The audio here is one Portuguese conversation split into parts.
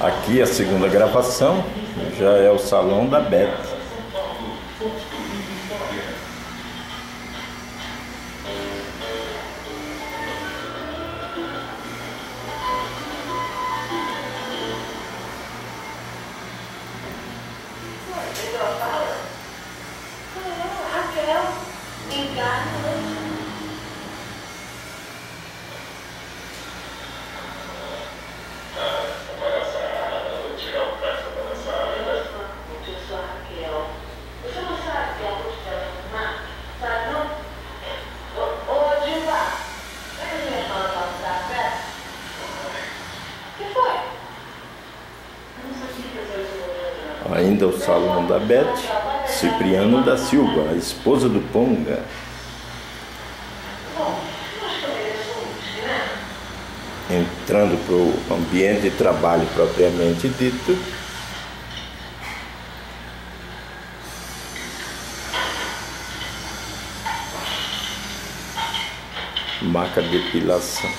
Aqui a segunda gravação já é o salão da Beth. Raquel, engana. Eu sou a Raquel. Você não sabe que a luz dela é má? Sabe não? Ô, ô, Dilma, será que a minha fala pra mudar a festa? O que foi? Eu não sabia que eu sou Ainda o salão da Beth, Cipriano da Silva, a esposa do Ponga. Entrando para o ambiente de trabalho propriamente dito, marca depilação.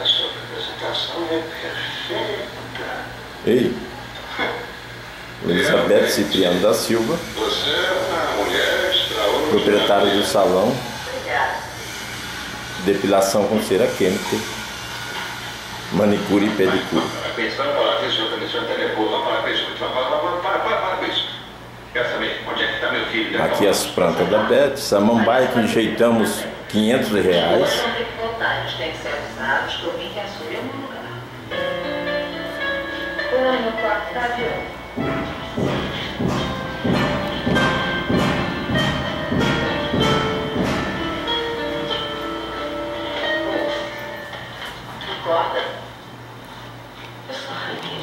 A sua apresentação é perfeita. Ei, Elizabeth Cipriano da Silva, Você é uma mulher extraordinária. proprietária do salão, obrigada. depilação com cera química, manicure e pedicure. Falar com isso, atenção, telefone, vamos falar com isso. Para, para, para, para, para com isso. Quer saber onde é que está meu filho? Aqui as plantas da Beth, samambaia que enjeitamos 500 reais. Eles não têm